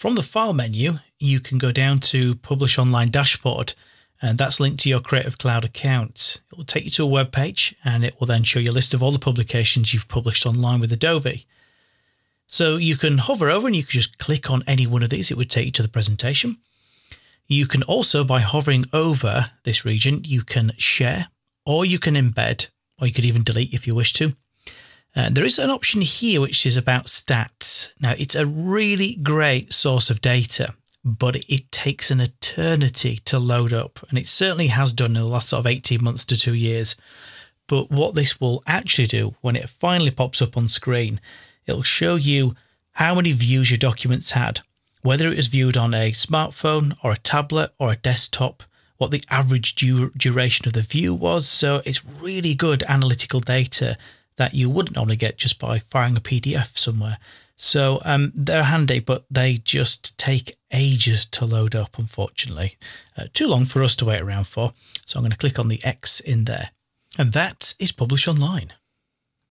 From the file menu, you can go down to Publish Online Dashboard, and that's linked to your Creative Cloud account. It will take you to a web page and it will then show you a list of all the publications you've published online with Adobe. So you can hover over and you can just click on any one of these, it would take you to the presentation. You can also, by hovering over this region, you can share or you can embed, or you could even delete if you wish to. Uh, there is an option here which is about stats. Now, it's a really great source of data, but it takes an eternity to load up, and it certainly has done in the last sort of 18 months to two years. But what this will actually do when it finally pops up on screen, it'll show you how many views your documents had, whether it was viewed on a smartphone or a tablet or a desktop, what the average du duration of the view was. So it's really good analytical data that you wouldn't normally get just by firing a PDF somewhere. So um, they're handy, but they just take ages to load up, unfortunately. Uh, too long for us to wait around for. So I'm going to click on the X in there. And that is Publish Online.